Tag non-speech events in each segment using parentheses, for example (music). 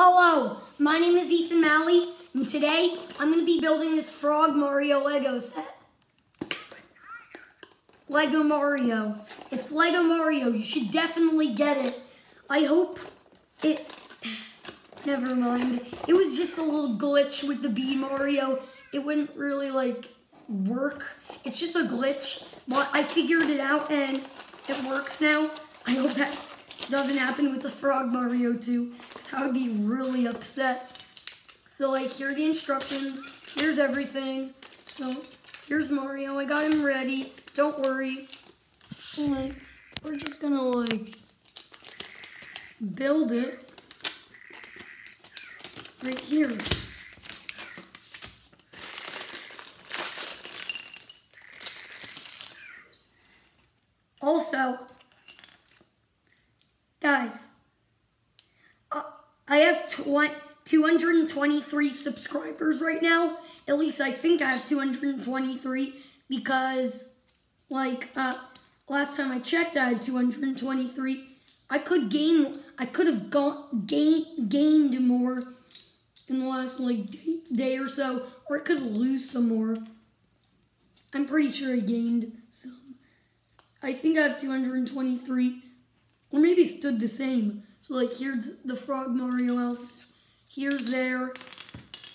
Hello, my name is Ethan Mallie, and today I'm going to be building this Frog Mario Lego set. Lego Mario. It's Lego Mario. You should definitely get it. I hope it... (sighs) Never mind. It was just a little glitch with the Bee Mario. It wouldn't really, like, work. It's just a glitch, but I figured it out, and it works now. I hope that doesn't happen with the Frog Mario too. I would be really upset. So like, here are the instructions. Here's everything. So here's Mario. I got him ready. Don't worry. So like, we're just gonna like build it right here. Also, guys, uh, I have 223 subscribers right now. At least I think I have 223 because, like, uh, last time I checked, I had 223. I could gain, I could have gone, gain, gained more in the last, like, day, day or so, or I could lose some more. I'm pretty sure I gained some. I think I have 223. Or maybe stood the same. So like here's the Frog Mario outfit. Here's there,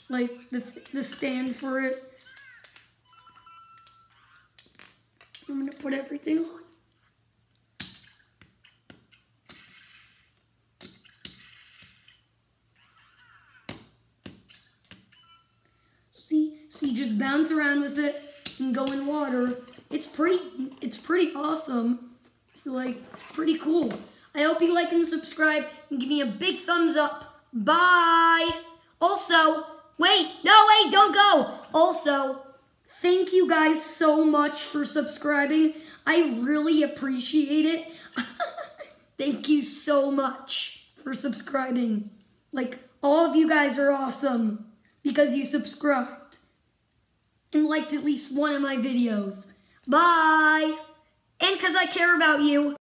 like the, the stand for it. I'm gonna put everything on. See, so you just bounce around with it and go in water. It's pretty, it's pretty awesome. So like, pretty cool. I hope you like and subscribe and give me a big thumbs up. Bye. Also, wait, no, wait, don't go. Also, thank you guys so much for subscribing. I really appreciate it. (laughs) thank you so much for subscribing. Like, all of you guys are awesome because you subscribed and liked at least one of my videos. Bye. And because I care about you.